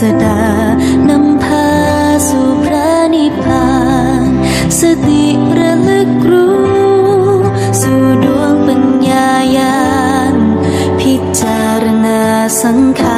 สดานำพาสู่พระนิพพานสติระลึกรู้สู่ดวงปัญญายานพิจารณาสังขาร